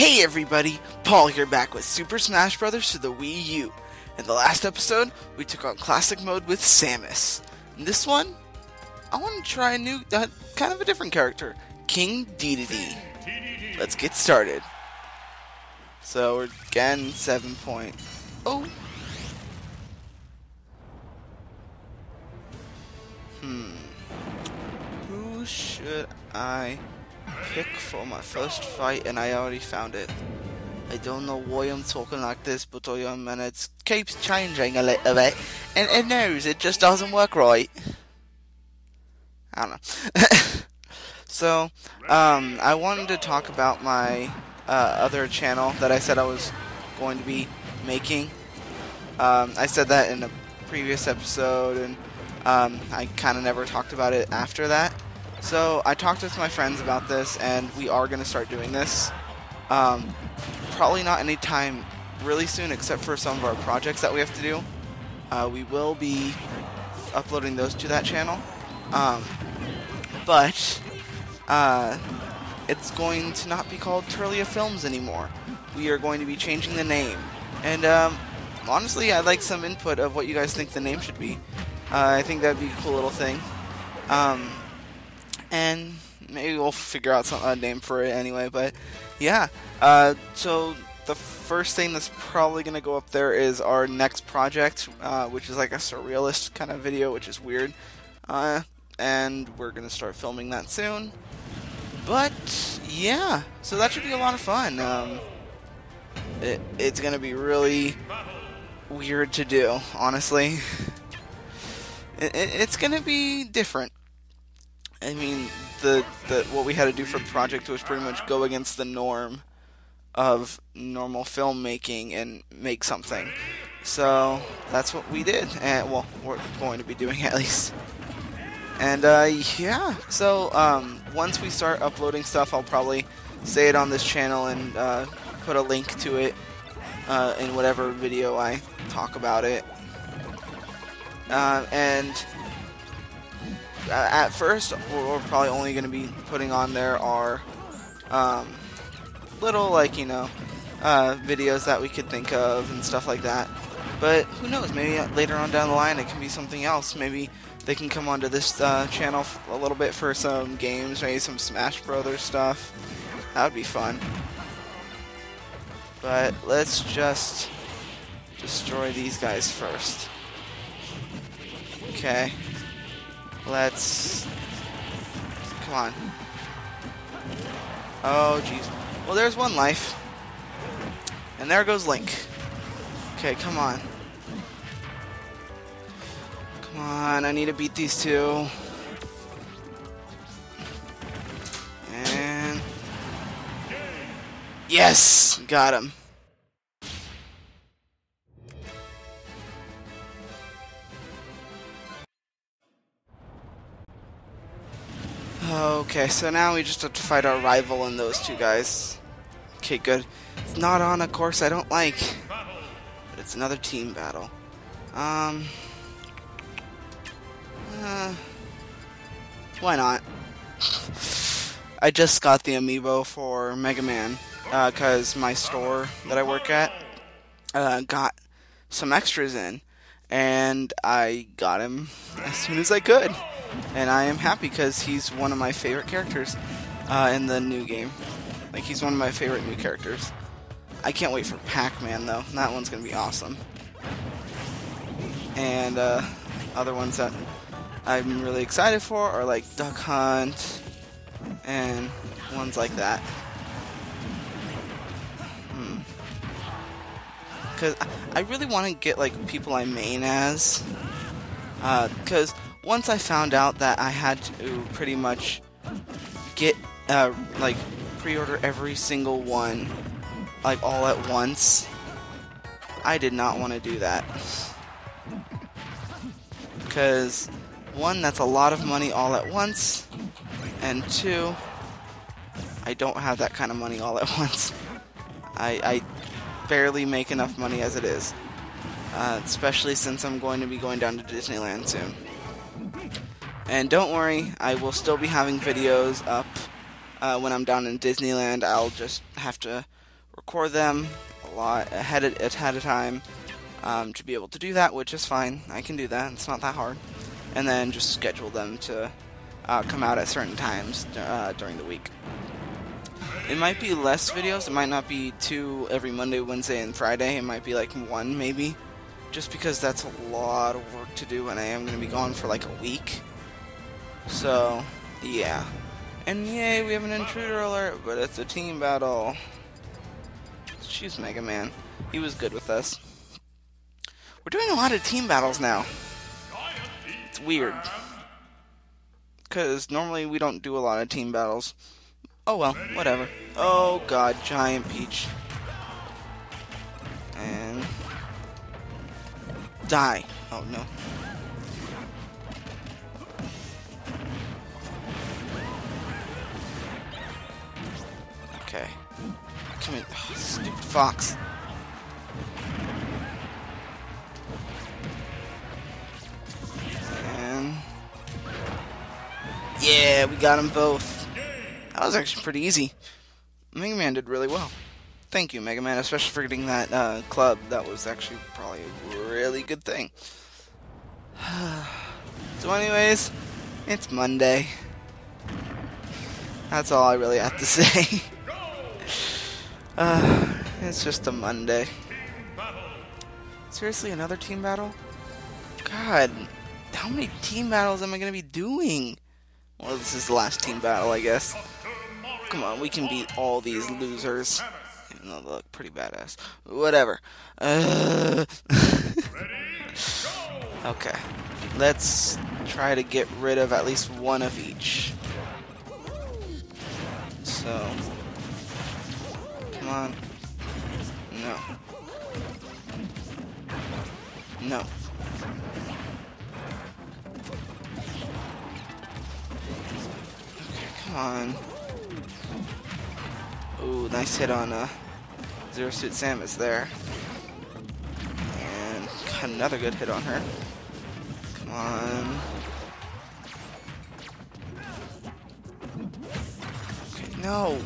Hey everybody, Paul here back with Super Smash Bros. for the Wii U. In the last episode, we took on Classic Mode with Samus. In this one, I want to try a new, uh, kind of a different character, King Dedede. Let's get started. So we're again 7.0. Hmm. Who should I pick for my first fight? And I already found it. I don't know why I'm talking like this, but I am, and it keeps changing a little bit. And it knows it just doesn't work right. I don't know. so, um, I wanted to talk about my uh, other channel that I said I was going to be making. Um, I said that in a previous episode, and um, I kind of never talked about it after that. So I talked with my friends about this, and we are going to start doing this. Um, probably not anytime really soon, except for some of our projects that we have to do. Uh, we will be uploading those to that channel. Um, but uh, it's going to not be called Tirlia Films anymore. We are going to be changing the name. And um, honestly, I'd like some input of what you guys think the name should be. Uh, I think that'd be a cool little thing. Um, and maybe we'll figure out some a name for it anyway. But yeah, uh, so the first thing that's probably gonna go up there is our next project, uh, which is like a surrealist kind of video, which is weird. Uh, and we're gonna start filming that soon. But yeah, so that should be a lot of fun. Um, it, it's gonna be really weird to do, honestly. It, it, it's gonna be different. I mean, the, the what we had to do for the project was pretty much go against the norm of normal filmmaking and make something. So that's what we did, and well, we're going to be doing at least. And uh, yeah, so um, once we start uploading stuff, I'll probably say it on this channel and uh, put a link to it uh, in whatever video I talk about it. Uh, and at first, we're probably only going to be putting on there our um, little, like, you know, uh, videos that we could think of and stuff like that. But who knows, maybe later on down the line it can be something else. Maybe they can come onto this uh, channel a little bit for some games, maybe some Smash Brothers stuff. That would be fun. But let's just destroy these guys first. Okay. Let's... Come on. Oh, jeez. Well, there's one life. And there goes Link. Okay, come on. Come on, I need to beat these two. And... Yes! Got him. Okay, so now we just have to fight our rival and those two guys. Okay, good. It's not on a course I don't like. But it's another team battle. Um... Uh, why not? I just got the amiibo for Mega Man because uh, my store that I work at uh, got some extras in, and I got him as soon as I could, and I am happy because he's one of my favorite characters uh, in the new game. Like he's one of my favorite new characters. I can't wait for Pac-Man though. That one's gonna be awesome. And uh, other ones that I'm really excited for are like Duck Hunt and ones like that. Hmm. Because I really want to get like people I main as. Because uh, once I found out that I had to pretty much get uh, like pre-order every single one like all at once, I did not want to do that. Because one, that's a lot of money all at once, and two, I don't have that kind of money all at once. I, I barely make enough money as it is, uh, especially since I'm going to be going down to Disneyland soon. And don't worry, I will still be having videos up uh, when I'm down in Disneyland. I'll just have to record them a lot ahead of, ahead of time um, to be able to do that, which is fine. I can do that. It's not that hard. And then just schedule them to uh, come out at certain times uh, during the week. It might be less videos. It might not be two every Monday, Wednesday, and Friday. It might be like one, maybe. Just because that's a lot of work to do, and I am going to be gone for like a week. So, yeah. And yay, we have an intruder alert, but it's a team battle. She's Mega Man. He was good with us. We're doing a lot of team battles now. It's weird. Because normally we don't do a lot of team battles. Oh well, whatever. Oh god, giant peach. And... Die. Oh no. Okay. Come in. Oh, stupid fox. And... Yeah, we got them both. That was actually pretty easy. Mega Man did really well. Thank you, Mega Man, especially for getting that uh, club. That was actually probably a really good thing. so anyways, it's Monday. That's all I really have to say. Uh, it's just a Monday. Seriously, another team battle? God, how many team battles am I going to be doing? Well, this is the last team battle, I guess. Come on, we can beat all these losers. Even though they look pretty badass. Whatever. Uh... okay. Let's try to get rid of at least one of each. So... On. No. No. Okay, come on. Ooh, nice hit on uh, Zero Suit Samus there. And another good hit on her. Come on. Okay, no.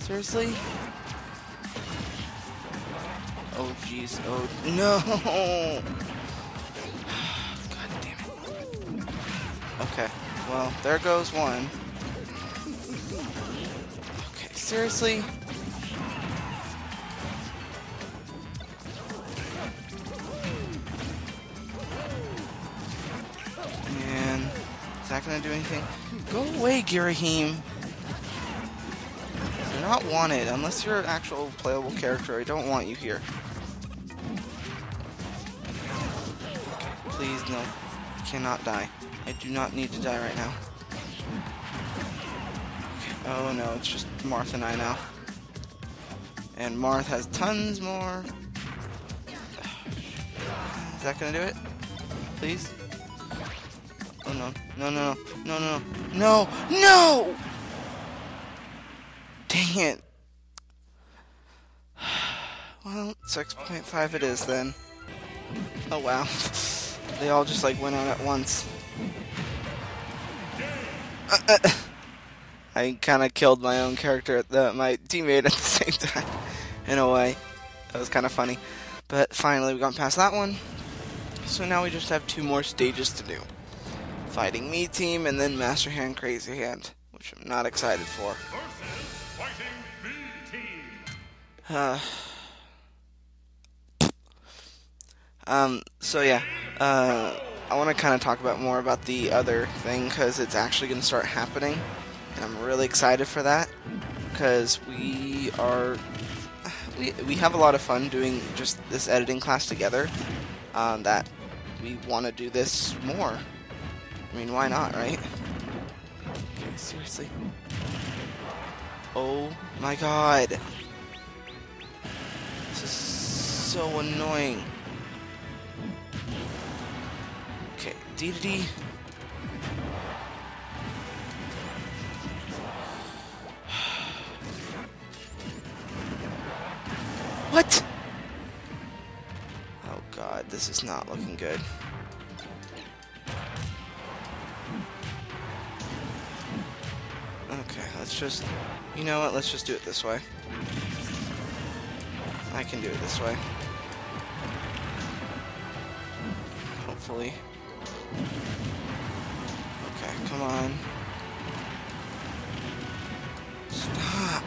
Seriously? Oh, jeez. Oh, no! God damn it. Okay, well, there goes one. Okay. Seriously? Man, is that gonna do anything? Go away, Girahim! You're not wanted, unless you're an actual playable character. I don't want you here. Please, no. You cannot die. I do not need to die right now. Oh no, it's just Marth and I now. And Marth has tons more. Is that gonna do it? Please? Oh no. No, no, no, no, no, no, no! Dang it. Well, 6.5 it is then. Oh wow. they all just like went out at once. Uh, uh. I kind of killed my own character, the, my teammate at the same time, in a way. That was kind of funny. But finally, we got past that one. So now we just have two more stages to do. Fighting Mii Team and then Master Hand Crazy Hand, which I'm not excited for. Uh, um, so yeah, uh, I want to kind of talk about more about the other thing because it's actually going to start happening and I'm really excited for that because we are we, we have a lot of fun doing just this editing class together um, that we want to do this more. I mean why not right? Okay seriously. Oh my god. This is so annoying okay Dedede What? Oh god, this is not looking good. Okay, let's just... You know what, let's just do it this way. I can do it this way. Hopefully. On. Stop.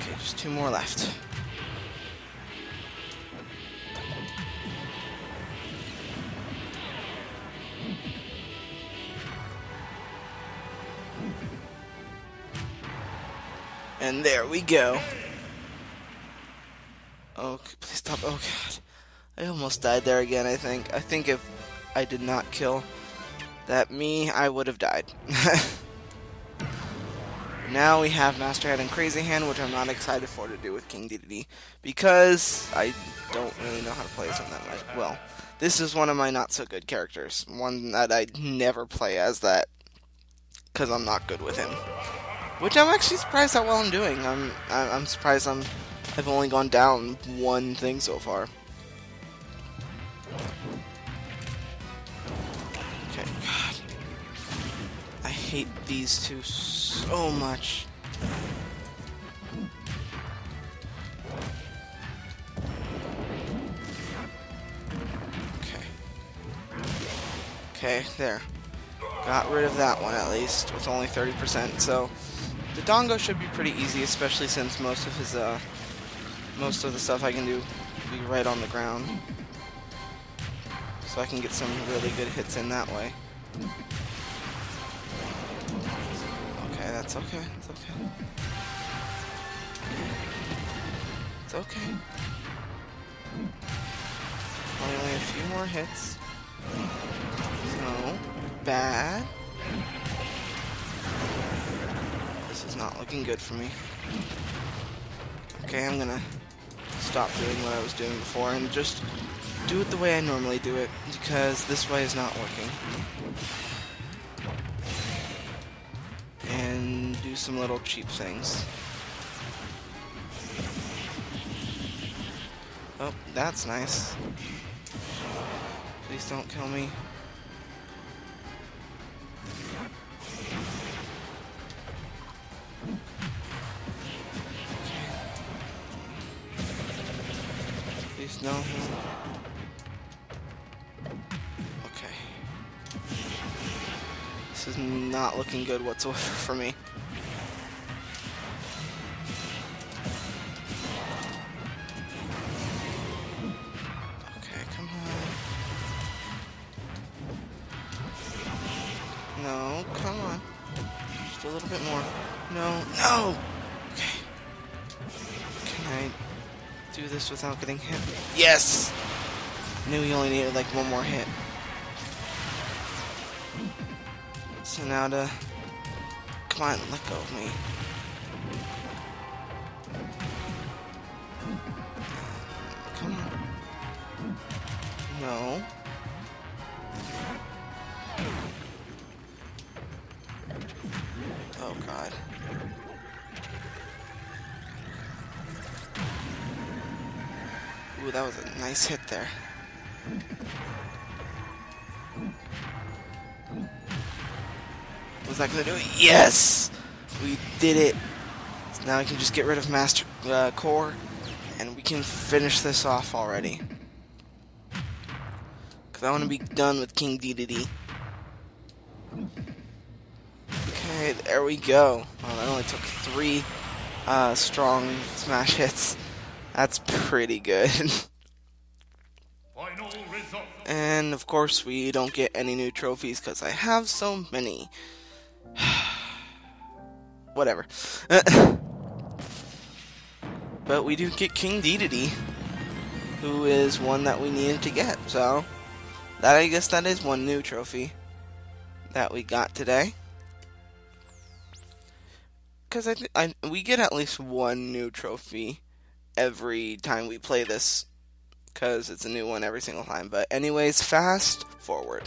Okay, just two more left. And there we go. Oh, please stop. Oh, God. I almost died there again, I think. I think if I did not kill that Mii, I would have died. now we have Master Head and Crazy Hand, which I'm not excited for to do with King Dedede, because I don't really know how to play as him that much. Well, this is one of my not so good characters. One that I never play as that, because I'm not good with him. Which I'm actually surprised how well I'm doing. I'm I'm surprised I'm I've only gone down one thing so far. Okay, God. I hate these two so much. Okay. Okay, there. Got rid of that one at least, with only 30%, so the Dongo should be pretty easy, especially since most of his, uh, most of the stuff I can do be right on the ground. So I can get some really good hits in that way. Okay, that's okay, it's okay. It's okay. Only a few more hits. No. Bad. This is not looking good for me. Okay, I'm gonna stop doing what I was doing before and just do it the way I normally do it, because this way is not working. And do some little cheap things. Oh, that's nice. Please don't kill me. No. Okay. This is not looking good whatsoever for me. Without getting hit? Yes! Knew he only needed like one more hit. So now to... Come on, let go of me. Come on. No. That was a nice hit there. Was that gonna do it? Yes! We did it! So now we can just get rid of Master uh, Core, and we can finish this off already. Because I want to be done with King Dedede. Okay, there we go. Oh, that only took three uh, strong smash hits. That's pretty good. and of course, we don't get any new trophies because I have so many. Whatever. but we do get King Dedede, who is one that we needed to get. So, that I guess that is one new trophy that we got today. Because I, I we get at least one new trophy every time we play this because it's a new one every single time. But anyways, fast forward.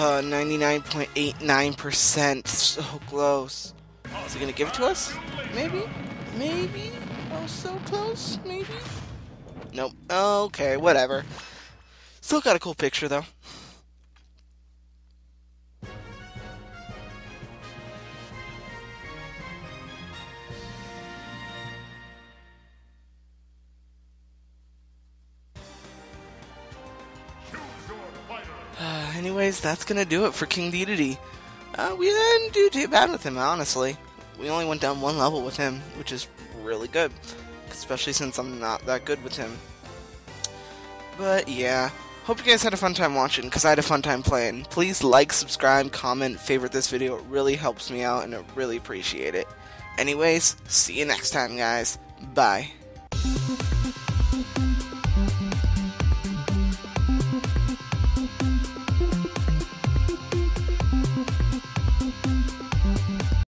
Uh, 99.89%. So close. Is he gonna give it to us? Maybe? Maybe? Oh, so close? Maybe? Nope. Okay, whatever. Still got a cool picture, though. That's gonna do it for King Dedede. Uh, we didn't do too bad with him, honestly. We only went down one level with him, which is really good. Especially since I'm not that good with him. But yeah, hope you guys had a fun time watching, because I had a fun time playing. Please like, subscribe, comment, favorite this video. It really helps me out, and I really appreciate it. Anyways, see you next time, guys. Bye.